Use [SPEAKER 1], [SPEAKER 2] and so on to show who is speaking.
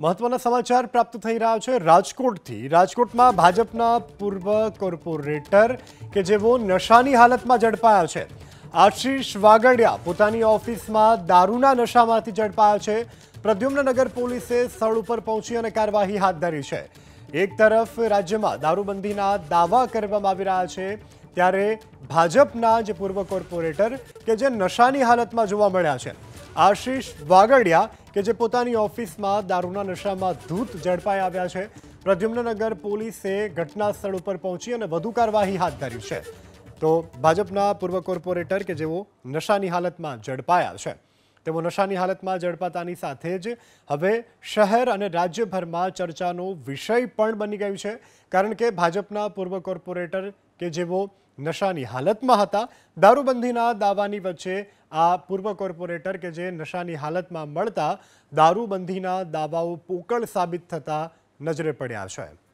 [SPEAKER 1] મહત્વના સમાચાર પ્રાપ્ત થઈ રહ્યા છે રાજકોટથી. રાજકોટમાં ભાજપના પૂર્વ કોર્પોરેટર કે જેઓ નશાની હાલતમાં ઝડપાયા છે. આશીષ વાગડિયા પોતાની ઓફિસમાં દારૂના નશામાંથી ઝડપાયા છે. પ્રદ્યુમ્નનગર પોલીસે સ્થળ ઉપર પહોંચી અને કાર્યવાહી હાથ ધરી છે. એક તરફ રાજ્યમાં દારૂબંધીના દાવા કરવામાં આવી રહ્યા છે, ત્યારે ભાજપના જે પૂર્વ કોર્પોરેટર કે જે નશાની હાલતમાં જોવા મળ્યા છે. આશીષ વાગડિયા કે જે પોતાની ઓફિસમાં દારૂના નશામાં ધૂત ઝડપાઈ આવ્યા છે. પ્રદ્યુમ્નનગર પોલીસે ઘટના સ્થળ ઉપર પહોંચી અને વધુ કાર્યવાહી હાથ ધરી છે. તો ભાજપના પૂર્વ કોર્પોરેટર કે જેઓ નશાની હાલતમાં ઝડપાયા છે. તેઓ નશાની હાલતમાં ઝડપાતાની સાથે જ હવે શહેર અને રાજ્યભરમાં ચર્ચાનો વિષય પણ બની ગયું છે. કારણ કે ભાજપના પૂર્વ કોર્પોરેટર કે જેઓ નશાની હાલતમાં હતા. દારૂબંધીના દાવાની વચ્ચે આ પૂર્વ કોર્પોરેટર કે જે નશાની હાલતમાં મળતા દારૂબંધીના દાવાઓ પોકળ સાબિત થતા નજરે પડ્યા છે.